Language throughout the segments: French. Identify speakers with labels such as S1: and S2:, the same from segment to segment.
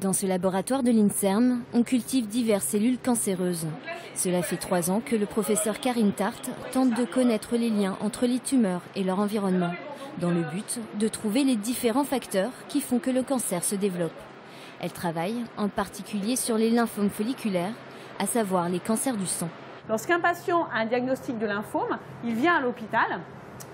S1: Dans ce laboratoire de l'INSERM, on cultive diverses cellules cancéreuses. Cela fait trois ans que le professeur Karine Tart tente de connaître les liens entre les tumeurs et leur environnement, dans le but de trouver les différents facteurs qui font que le cancer se développe. Elle travaille en particulier sur les lymphomes folliculaires, à savoir les cancers du sang.
S2: Lorsqu'un patient a un diagnostic de lymphome, il vient à l'hôpital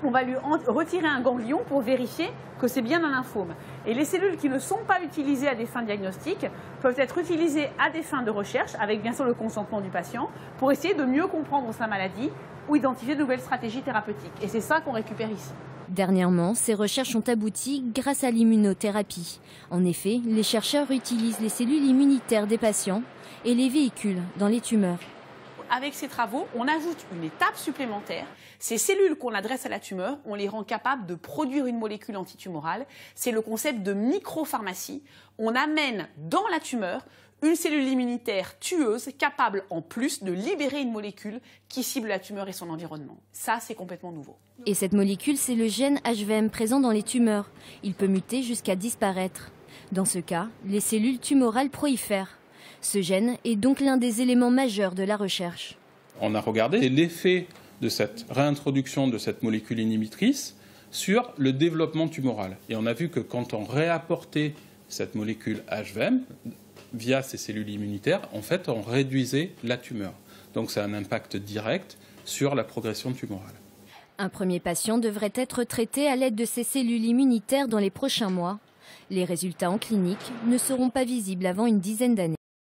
S2: on va lui retirer un ganglion pour vérifier que c'est bien un lymphome. Et les cellules qui ne sont pas utilisées à des fins diagnostiques peuvent être utilisées à des fins de recherche, avec bien sûr le consentement du patient, pour essayer de mieux comprendre sa maladie ou identifier de nouvelles stratégies thérapeutiques. Et c'est ça qu'on récupère ici.
S1: Dernièrement, ces recherches ont abouti grâce à l'immunothérapie. En effet, les chercheurs utilisent les cellules immunitaires des patients et les véhiculent dans les tumeurs
S2: avec ces travaux, on ajoute une étape supplémentaire. Ces cellules qu'on adresse à la tumeur, on les rend capables de produire une molécule antitumorale. C'est le concept de micropharmacie. On amène dans la tumeur une cellule immunitaire tueuse capable en plus de libérer une molécule qui cible la tumeur et son environnement. Ça, c'est complètement nouveau.
S1: Et cette molécule, c'est le gène HVM présent dans les tumeurs. Il peut muter jusqu'à disparaître. Dans ce cas, les cellules tumorales prolifèrent. Ce gène est donc l'un des éléments majeurs de la recherche.
S3: On a regardé l'effet de cette réintroduction de cette molécule inhibitrice sur le développement tumoral. Et on a vu que quand on réapportait cette molécule HVM via ces cellules immunitaires, en fait, on réduisait la tumeur. Donc ça a un impact direct sur la progression tumorale.
S1: Un premier patient devrait être traité à l'aide de ces cellules immunitaires dans les prochains mois. Les résultats en clinique ne seront pas visibles avant une dizaine d'années.